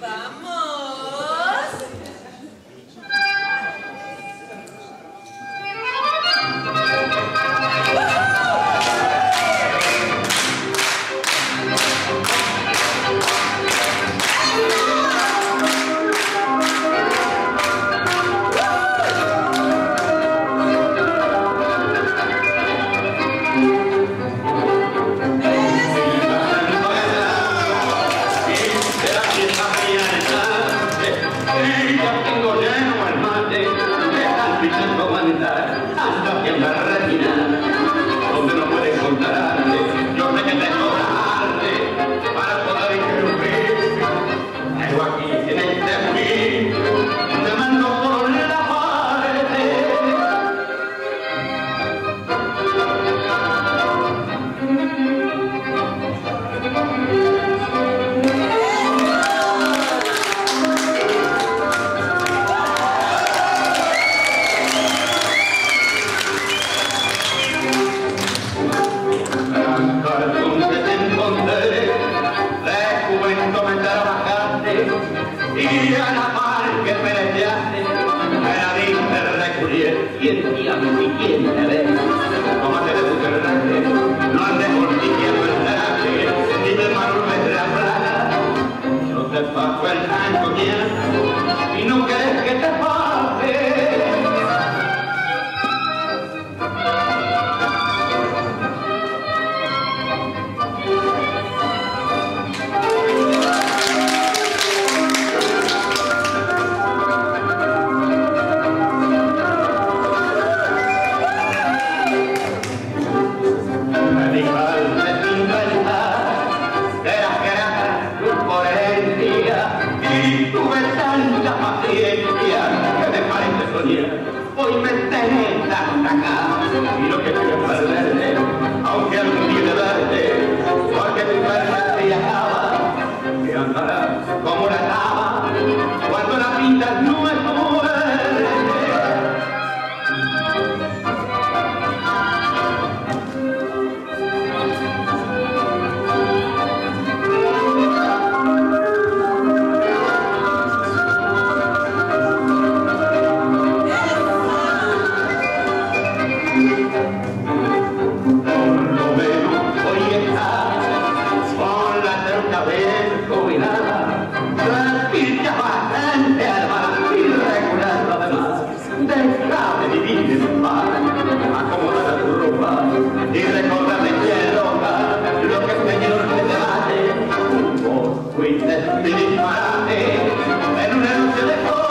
¡Vamos! tiempo, ya me a ver. me tenés hasta acá y no quería perderte, aunque algún día de verte, porque tu ruim, né? É, é, não é, não